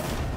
you